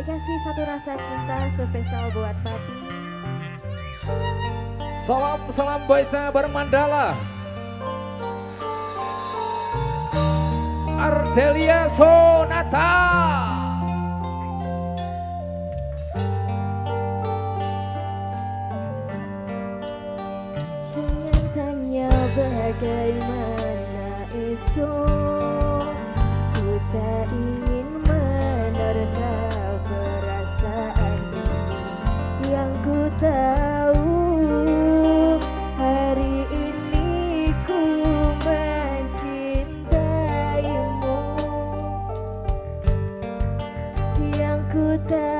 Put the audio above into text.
dikasih satu rasa cinta spesial buat papi. Salam salam Baisa Bermandala. Ardelia Sonata. Jangan tanya bagaimana esok ku tak ingin ku tak